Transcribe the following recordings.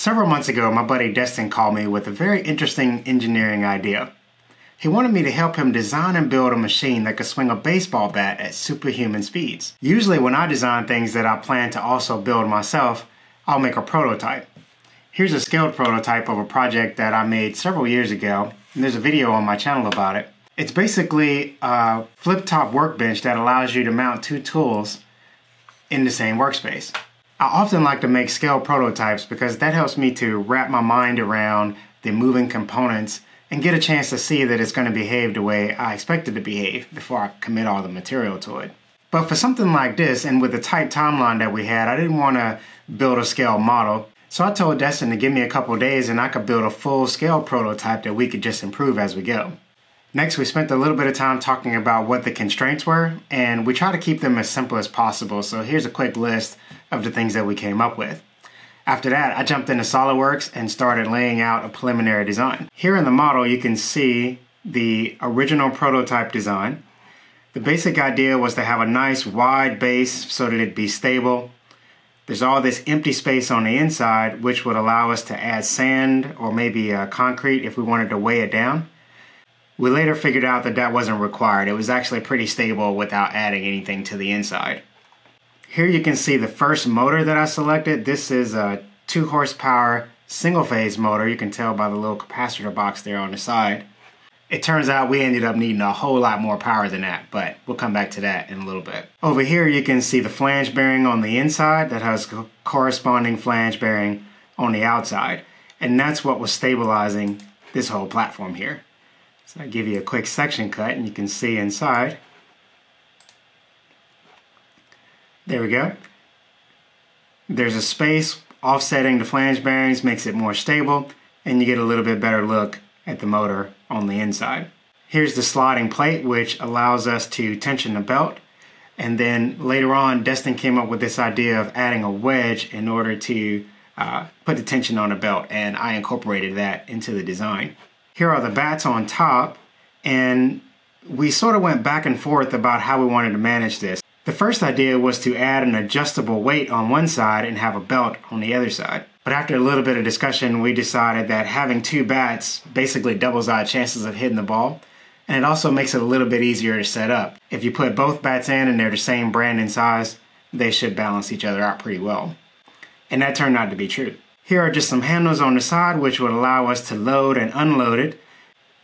Several months ago, my buddy Destin called me with a very interesting engineering idea. He wanted me to help him design and build a machine that could swing a baseball bat at superhuman speeds. Usually, when I design things that I plan to also build myself, I'll make a prototype. Here's a scaled prototype of a project that I made several years ago, and there's a video on my channel about it. It's basically a flip top workbench that allows you to mount two tools in the same workspace. I often like to make scale prototypes because that helps me to wrap my mind around the moving components and get a chance to see that it's going to behave the way I expect it to behave before I commit all the material to it. But for something like this, and with the tight timeline that we had, I didn't want to build a scale model. So I told Destin to give me a couple days and I could build a full scale prototype that we could just improve as we go. Next, we spent a little bit of time talking about what the constraints were, and we try to keep them as simple as possible. So here's a quick list of the things that we came up with. After that, I jumped into SOLIDWORKS and started laying out a preliminary design. Here in the model, you can see the original prototype design. The basic idea was to have a nice wide base so that it'd be stable. There's all this empty space on the inside, which would allow us to add sand or maybe uh, concrete if we wanted to weigh it down. We later figured out that that wasn't required. It was actually pretty stable without adding anything to the inside. Here you can see the first motor that I selected. This is a 2 horsepower single phase motor. You can tell by the little capacitor box there on the side. It turns out we ended up needing a whole lot more power than that, but we'll come back to that in a little bit. Over here you can see the flange bearing on the inside that has corresponding flange bearing on the outside. And that's what was stabilizing this whole platform here. So I give you a quick section cut and you can see inside. There we go. There's a space offsetting the flange bearings makes it more stable and you get a little bit better look at the motor on the inside. Here's the sliding plate which allows us to tension the belt and then later on Destin came up with this idea of adding a wedge in order to uh, put the tension on the belt and I incorporated that into the design. Here are the bats on top, and we sort of went back and forth about how we wanted to manage this. The first idea was to add an adjustable weight on one side and have a belt on the other side. But after a little bit of discussion, we decided that having two bats basically doubles our chances of hitting the ball, and it also makes it a little bit easier to set up. If you put both bats in and they're the same brand and size, they should balance each other out pretty well. And that turned out to be true. Here are just some handles on the side which would allow us to load and unload it.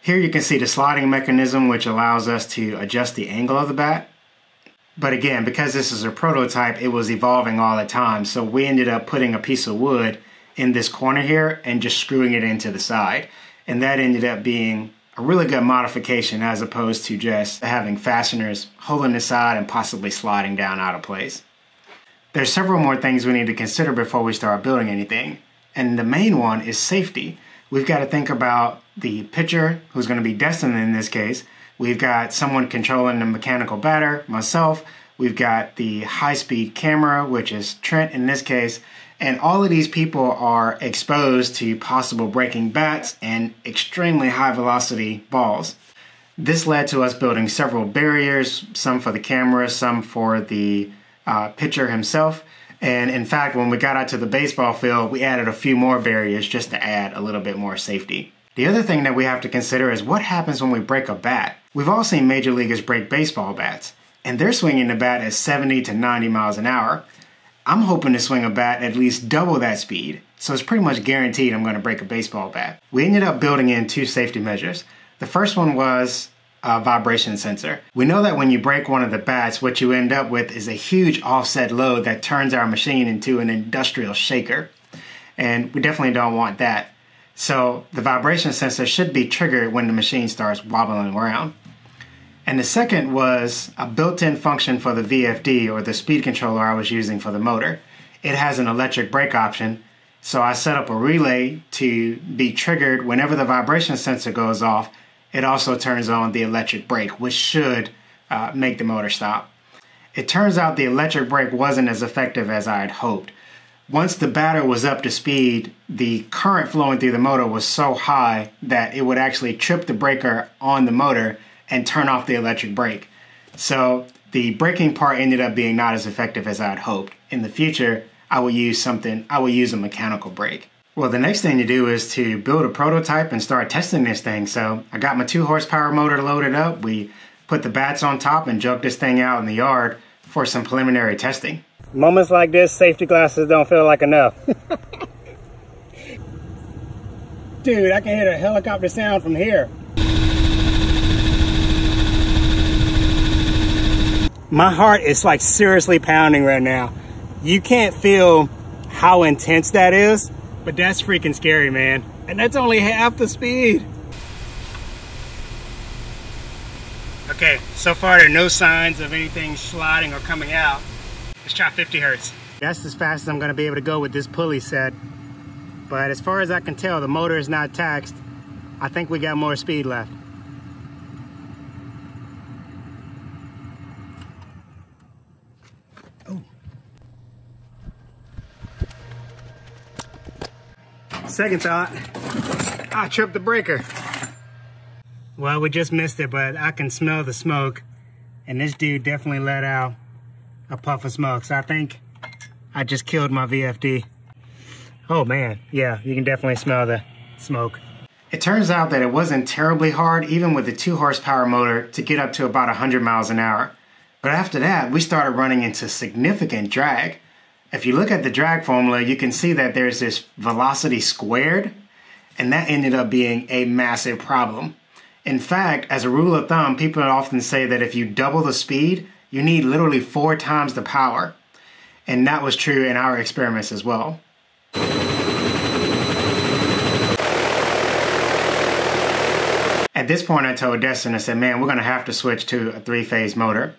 Here you can see the sliding mechanism which allows us to adjust the angle of the bat. But again, because this is a prototype, it was evolving all the time. So we ended up putting a piece of wood in this corner here and just screwing it into the side. And that ended up being a really good modification as opposed to just having fasteners holding the side and possibly sliding down out of place. There's several more things we need to consider before we start building anything. And the main one is safety. We've got to think about the pitcher, who's going to be Destin in this case. We've got someone controlling the mechanical batter, myself. We've got the high speed camera, which is Trent in this case. And all of these people are exposed to possible breaking bats and extremely high velocity balls. This led to us building several barriers, some for the camera, some for the uh, pitcher himself. And in fact, when we got out to the baseball field, we added a few more barriers just to add a little bit more safety. The other thing that we have to consider is what happens when we break a bat. We've all seen major leaguers break baseball bats, and they're swinging the bat at 70 to 90 miles an hour. I'm hoping to swing a bat at least double that speed, so it's pretty much guaranteed I'm going to break a baseball bat. We ended up building in two safety measures. The first one was uh, vibration sensor. We know that when you break one of the bats, what you end up with is a huge offset load that turns our machine into an industrial shaker. And we definitely don't want that. So the vibration sensor should be triggered when the machine starts wobbling around. And the second was a built-in function for the VFD or the speed controller I was using for the motor. It has an electric brake option, so I set up a relay to be triggered whenever the vibration sensor goes off it also turns on the electric brake, which should uh, make the motor stop. It turns out the electric brake wasn't as effective as I had hoped. Once the batter was up to speed, the current flowing through the motor was so high that it would actually trip the breaker on the motor and turn off the electric brake. So the braking part ended up being not as effective as I had hoped. In the future, I will use something, I will use a mechanical brake. Well, the next thing to do is to build a prototype and start testing this thing. So I got my two horsepower motor loaded up. We put the bats on top and jumped this thing out in the yard for some preliminary testing. Moments like this, safety glasses don't feel like enough. Dude, I can hear the helicopter sound from here. My heart is like seriously pounding right now. You can't feel how intense that is, but that's freaking scary, man. And that's only half the speed. Okay, so far there are no signs of anything sliding or coming out. Let's try 50 hertz. That's as fast as I'm gonna be able to go with this pulley set. But as far as I can tell, the motor is not taxed. I think we got more speed left. Second thought, I tripped the breaker. Well, we just missed it, but I can smell the smoke. And this dude definitely let out a puff of smoke. So I think I just killed my VFD. Oh man, yeah, you can definitely smell the smoke. It turns out that it wasn't terribly hard, even with the two horsepower motor, to get up to about 100 miles an hour. But after that, we started running into significant drag. If you look at the drag formula, you can see that there's this velocity squared, and that ended up being a massive problem. In fact, as a rule of thumb, people often say that if you double the speed, you need literally four times the power. And that was true in our experiments as well. At this point, I told Destin, I said, man, we're going to have to switch to a three phase motor.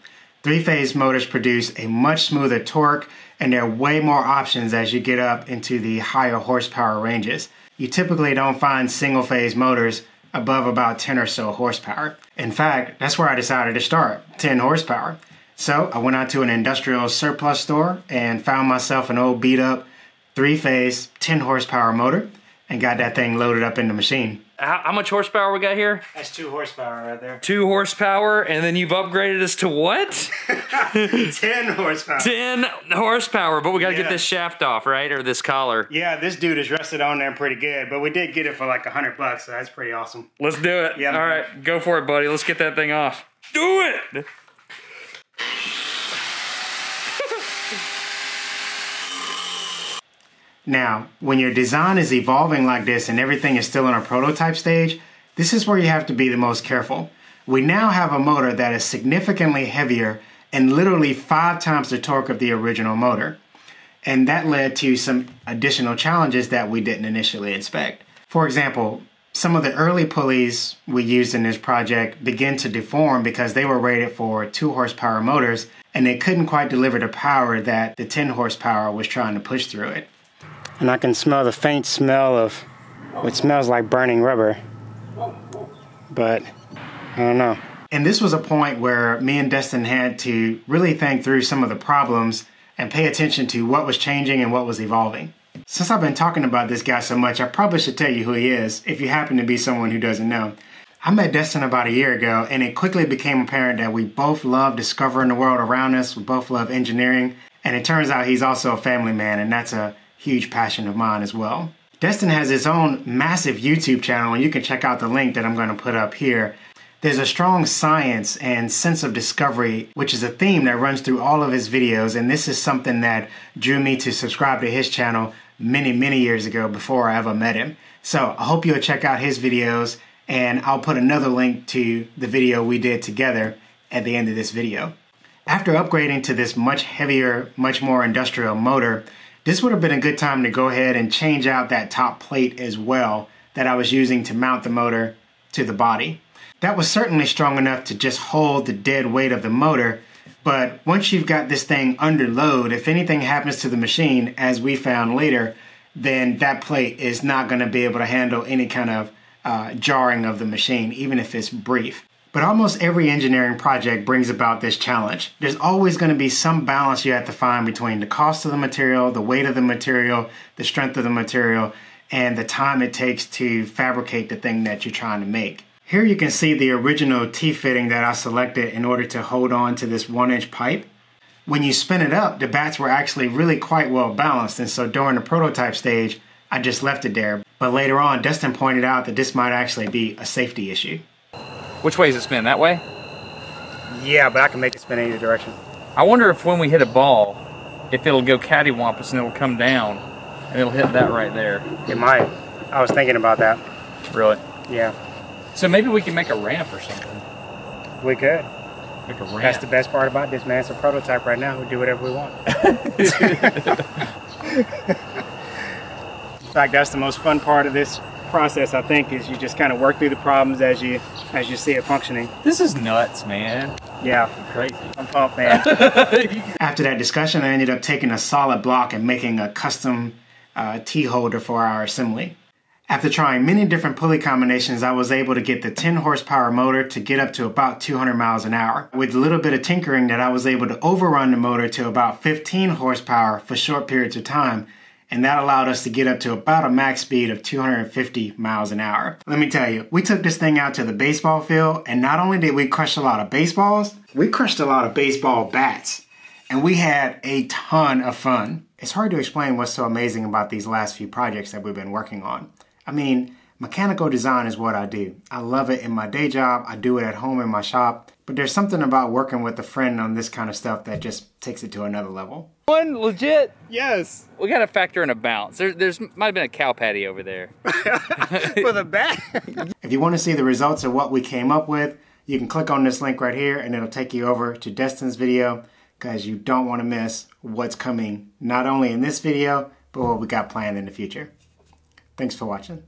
Three phase motors produce a much smoother torque, and there are way more options as you get up into the higher horsepower ranges. You typically don't find single phase motors above about 10 or so horsepower. In fact, that's where I decided to start 10 horsepower. So I went out to an industrial surplus store and found myself an old beat up three phase 10 horsepower motor and got that thing loaded up in the machine. How, how, much horsepower we got here? That's two horsepower right there. Two horsepower, and then you've upgraded us to what? Ten horsepower. Ten horsepower, but we got to yeah. get this shaft off, right, or this collar. Yeah, this dude is rested on there pretty good, but we did get it for like a hundred bucks, so that's pretty awesome. Let's do it. Yeah. All right, go for it, buddy. Let's get that thing off. Do it. Now, when your design is evolving like this and everything is still in a prototype stage, this is where you have to be the most careful. We now have a motor that is significantly heavier and literally five times the torque of the original motor. And that led to some additional challenges that we didn't initially expect. For example, some of the early pulleys we used in this project began to deform because they were rated for 2 horsepower motors and they couldn't quite deliver the power that the 10 horsepower was trying to push through it and I can smell the faint smell of what smells like burning rubber. But I don't know. And this was a point where me and Destin had to really think through some of the problems and pay attention to what was changing and what was evolving. Since I've been talking about this guy so much, I probably should tell you who he is if you happen to be someone who doesn't know. I met Destin about a year ago, and it quickly became apparent that we both love discovering the world around us. We both love engineering, and it turns out he's also a family man, and that's a huge passion of mine as well. Destin has his own massive YouTube channel, and you can check out the link that I'm going to put up here. There's a strong science and sense of discovery, which is a theme that runs through all of his videos, and this is something that drew me to subscribe to his channel many, many years ago before I ever met him. So I hope you'll check out his videos, and I'll put another link to the video we did together at the end of this video. After upgrading to this much heavier, much more industrial motor, this would have been a good time to go ahead and change out that top plate as well that I was using to mount the motor to the body. That was certainly strong enough to just hold the dead weight of the motor, but once you've got this thing under load, if anything happens to the machine, as we found later, then that plate is not going to be able to handle any kind of uh, jarring of the machine, even if it's brief. But almost every engineering project brings about this challenge. There's always going to be some balance you have to find between the cost of the material, the weight of the material, the strength of the material, and the time it takes to fabricate the thing that you're trying to make. Here you can see the original T-fitting that I selected in order to hold on to this one inch pipe. When you spin it up, the bats were actually really quite well balanced and so during the prototype stage, I just left it there. But later on, Destin pointed out that this might actually be a safety issue. Which way is it spin? That way? Yeah, but I can make it spin any direction. I wonder if when we hit a ball, if it'll go cattywampus and it'll come down and it'll hit that right there. It might. I was thinking about that. Really? Yeah, So maybe we can make a ramp or something. we could. Make a ramp. That's the best part about this, man. It's a prototype right now. We do whatever we want. In fact, that's the most fun part of this process. I think is you just kind of work through the problems as you as you see it functioning. This is nuts, man. Yeah, Crazy. I'm pumped, man. After that discussion, I ended up taking a solid block and making a custom uh, T holder for our assembly. After trying many different pulley combinations, I was able to get the 10 horsepower motor to get up to about 200 miles an hour. With a little bit of tinkering that I was able to overrun the motor to about 15 horsepower for short periods of time, and that allowed us to get up to about a max speed of 250 miles an hour. Let me tell you, we took this thing out to the baseball field, and not only did we crush a lot of baseballs, we crushed a lot of baseball bats and we had a ton of fun. It's hard to explain what's so amazing about these last few projects that we've been working on. I mean, mechanical design is what I do. I love it in my day job, I do it at home in my shop, but there's something about working with a friend on this kind of stuff that just takes it to another level. One legit. Yes, We got to factor in a bounce. There, there's might have been a cow patty over there. with a bat. if you want to see the results of what we came up with, you can click on this link right here and it'll take you over to Destin's video because you don't want to miss what's coming not only in this video, but what we got planned in the future. Thanks for watching.